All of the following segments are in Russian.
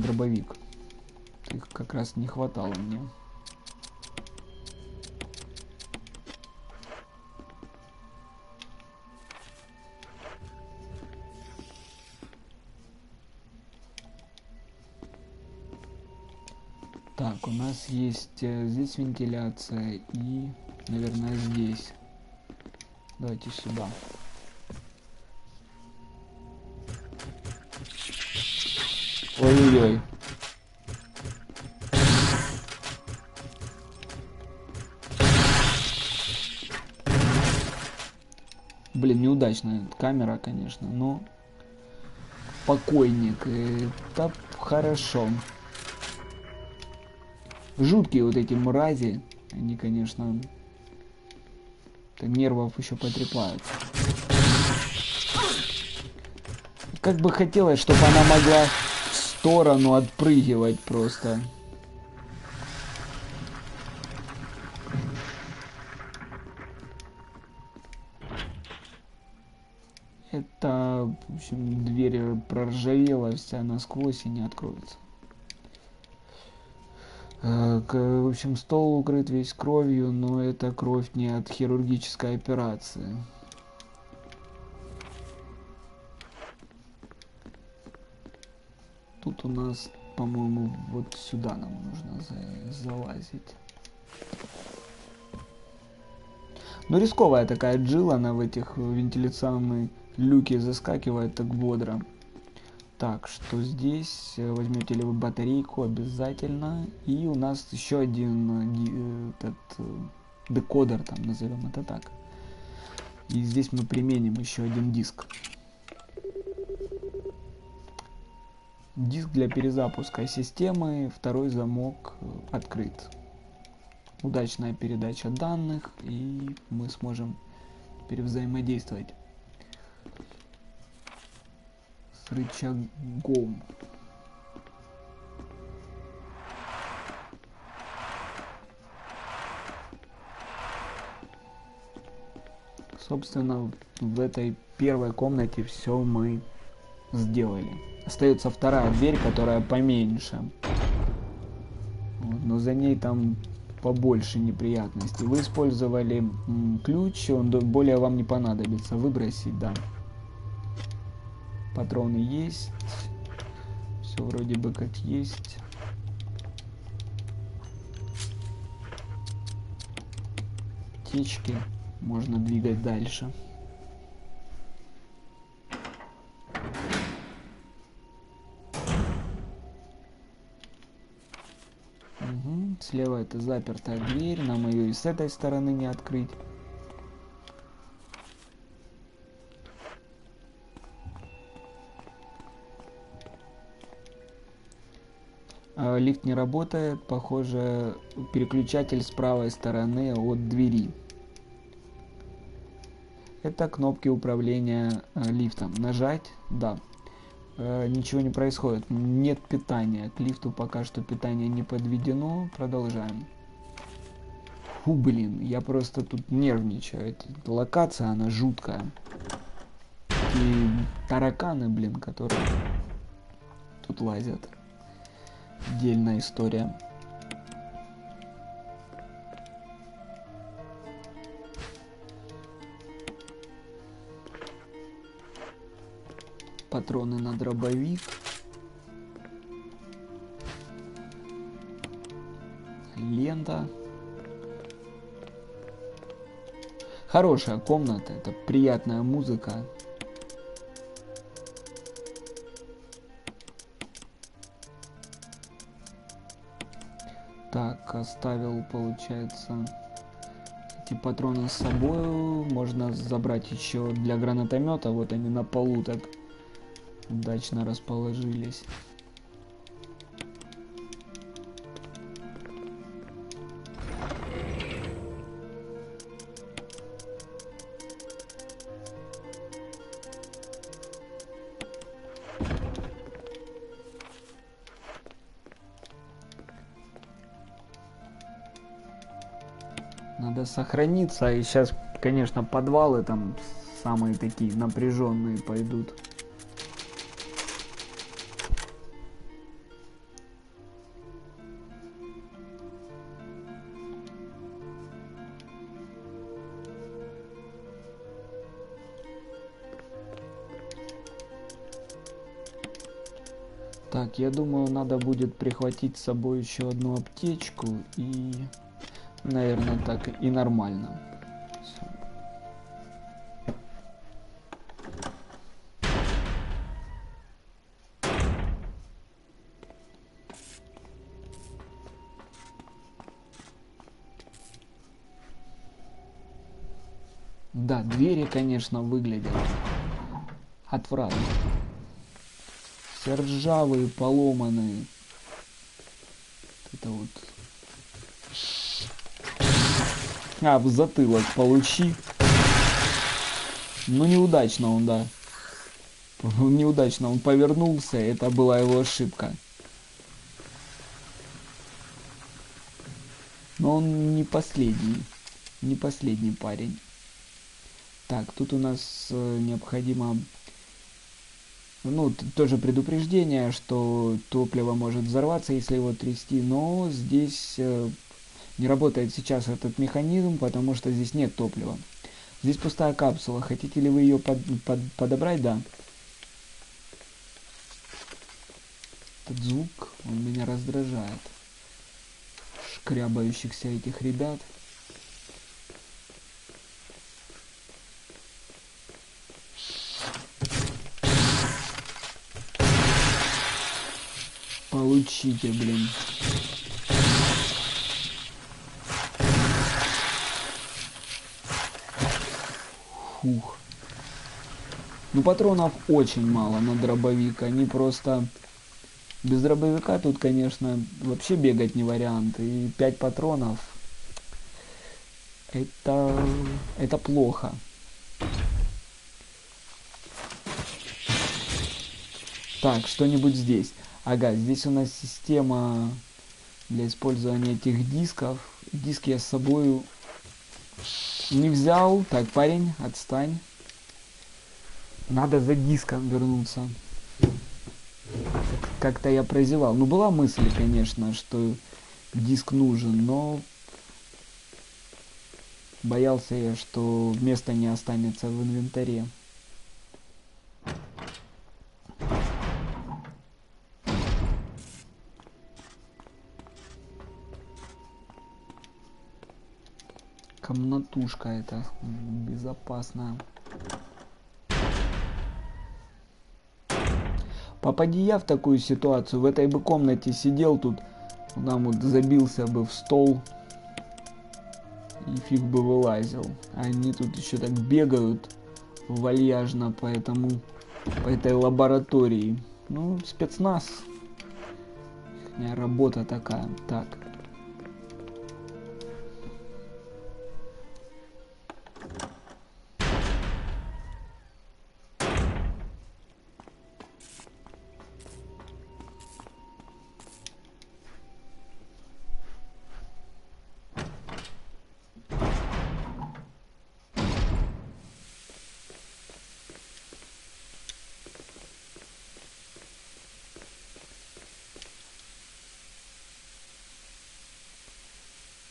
дробовик. Их как раз не хватало мне. Так, у нас есть э, здесь вентиляция и, наверное, здесь. Давайте сюда. Ой-ой-ой. Блин, неудачная камера, конечно, но покойник. Это хорошо. Жуткие вот эти мрази. Они, конечно, нервов еще потрепают. Как бы хотелось, чтобы она могла сторону отпрыгивать просто. Это, в общем, дверь проржавела вся насквозь и не откроется. Э, в общем, стол укрыт весь кровью, но это кровь не от хирургической операции. Тут у нас, по-моему, вот сюда нам нужно за залазить. Ну, рисковая такая джила, она в этих вентиляционные люки заскакивает так бодро. Так, что здесь? Э, возьмете ли вы батарейку обязательно. И у нас еще один э, э, этот декодер, там назовем это так. И здесь мы применим еще один диск. Диск для перезапуска системы, второй замок открыт. Удачная передача данных, и мы сможем перевзаимодействовать рычагом. Собственно, в этой первой комнате все мы сделали. Остается вторая дверь, которая поменьше. Вот, но за ней там побольше неприятностей. Вы использовали ключ, он более вам не понадобится. Выбросить, да. Патроны есть. Все вроде бы как есть. Течки. Можно двигать дальше. Это запертая дверь. Нам ее и с этой стороны не открыть. А, лифт не работает, похоже, переключатель с правой стороны от двери. Это кнопки управления э, лифтом. Нажать, да. Э, ничего не происходит, нет питания. К лифту пока что питание не подведено. Продолжаем. Фу, блин, я просто тут нервничаю. Эта локация, она жуткая. И тараканы, блин, которые тут лазят отдельная история. Патроны на дробовик. Лента. Хорошая комната, это приятная музыка. Так, оставил, получается, эти патроны с собой. Можно забрать еще для гранатомета. Вот они на полу так удачно расположились. Надо сохраниться. И сейчас, конечно, подвалы там самые такие напряженные пойдут. Так, я думаю, надо будет прихватить с собой еще одну аптечку и, наверное, так и нормально. Да, двери, конечно, выглядят отвратно. Все ржавые, поломанные. Это вот. А, в затылок получи. Ну, неудачно он, да. Неудачно он повернулся, это была его ошибка. Но он не последний. Не последний парень. Так, тут у нас э, необходимо ну, тоже предупреждение, что топливо может взорваться, если его трясти, но здесь э, не работает сейчас этот механизм, потому что здесь нет топлива. Здесь пустая капсула. Хотите ли вы ее под, под, подобрать? Да. Этот звук, он меня раздражает. Шкрябающихся этих ребят. Получите, блин. Фух. Ну, патронов очень мало на дробовик. Они просто... Без дробовика тут, конечно, вообще бегать не вариант. И 5 патронов... Это... Это плохо. Так, что-нибудь здесь. Ага, здесь у нас система для использования этих дисков. Диски я с собой не взял. Так, парень, отстань. Надо за диском вернуться. Как-то я прозевал. Ну, была мысль, конечно, что диск нужен, но боялся я, что места не останется в инвентаре. Комнатушка это безопасная. Попади я в такую ситуацию, в этой бы комнате сидел тут, там вот забился бы в стол и фиг бы вылазил. Они тут еще так бегают вальяжно по этому, по этой лаборатории. Ну, спецназ. Их работа такая. Так.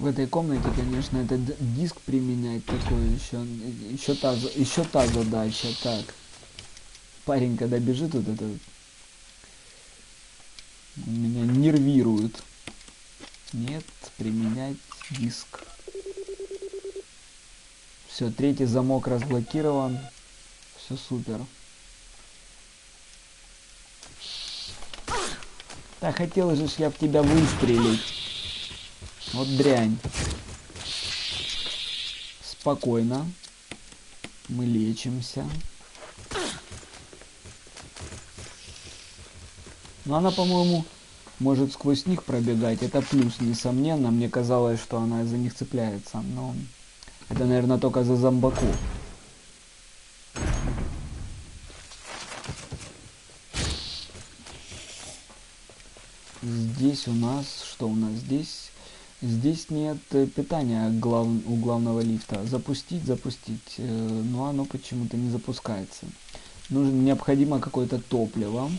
В этой комнате, конечно, этот диск применять такой еще, еще та, еще та задача. Так, парень, когда бежит, вот это меня нервирует. Нет, применять диск. Все, третий замок разблокирован. Все супер. Да хотел же я в тебя выстрелить. Вот дрянь. Спокойно. Мы лечимся. Но она, по-моему, может сквозь них пробегать. Это плюс, несомненно. Мне казалось, что она из-за них цепляется. Но это, наверное, только за зомбаков. Здесь у нас... Что у нас здесь? Здесь нет э, питания глав... у главного лифта. Запустить, запустить. Э, но оно почему-то не запускается. Нужно, необходимо какое-то топливо.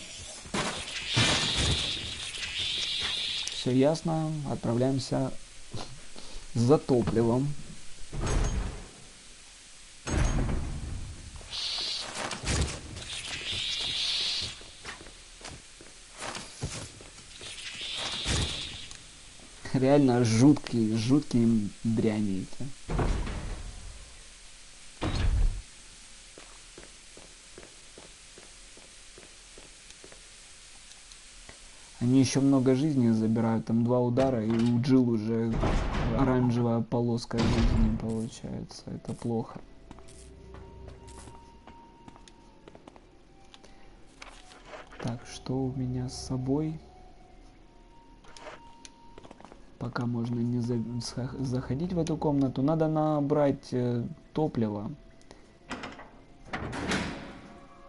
Все ясно. Отправляемся за топливом. Реально жуткие, жуткие дряни эти. Они еще много жизни забирают, там два удара, и у Джил уже оранжевая полоска жизни получается. Это плохо. Так, что у меня с собой? Пока можно не за заходить в эту комнату. Надо набрать э, топливо.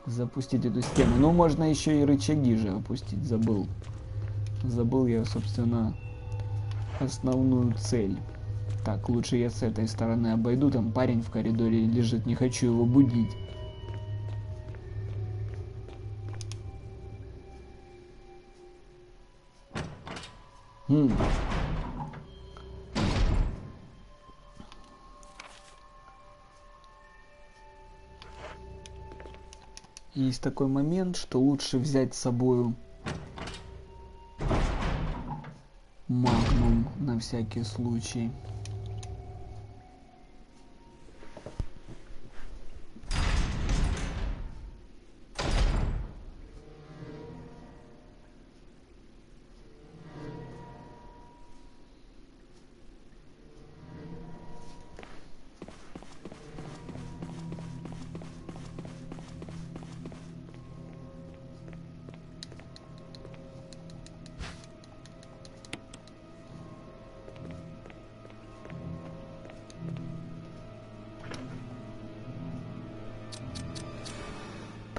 Запустить эту систему. Ну, можно еще и рычаги же опустить, забыл. Забыл я, собственно, основную цель. Так, лучше я с этой стороны обойду. Там парень в коридоре лежит, не хочу его будить. Хм. Есть такой момент, что лучше взять с собой магнум на всякий случай.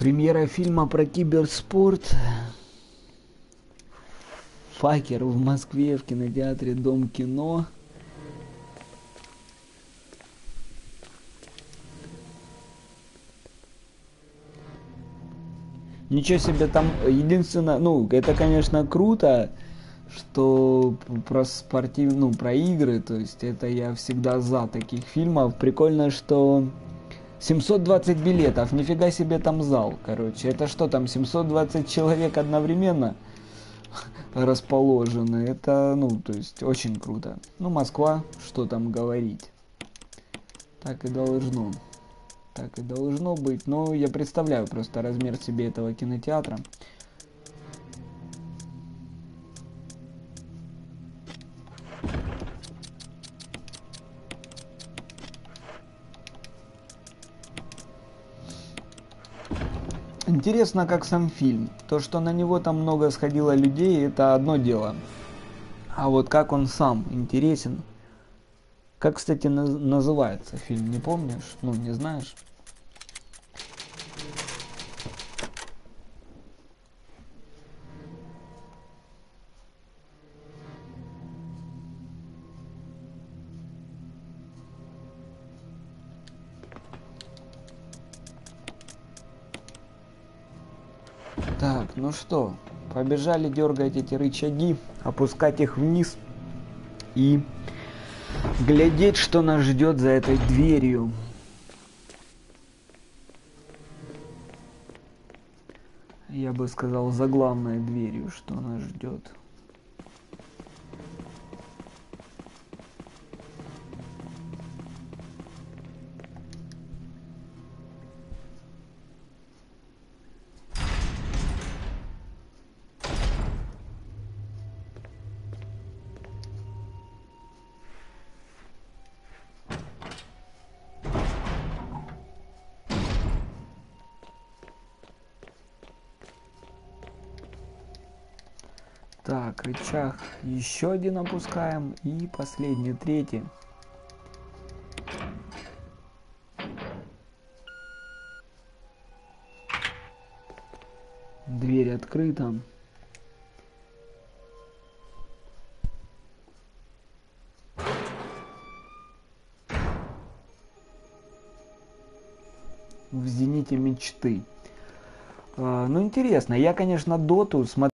Премьера фильма про киберспорт. Факер в Москве в кинотеатре Дом кино. Ничего себе там единственное, ну, это, конечно, круто, что про спортив, ну, про игры, то есть это я всегда за таких фильмов. Прикольно, что 720 билетов, нифига себе там зал, короче. Это что там, 720 человек одновременно расположены? Это, ну, то есть, очень круто. Ну, Москва, что там говорить. Так и должно. Так и должно быть. Но я представляю просто размер себе этого кинотеатра. Интересно, как сам фильм. То, что на него там много сходило людей, это одно дело. А вот как он сам интересен. Как, кстати, называется фильм, не помнишь? Ну, не знаешь? Так, ну что, побежали дергать эти рычаги, опускать их вниз и глядеть, что нас ждет за этой дверью. Я бы сказал, за главной дверью, что нас ждет. Так, рычаг еще один опускаем. И последний, третий. Дверь открыта. В зените мечты. А, ну, интересно. Я, конечно, доту смотрю.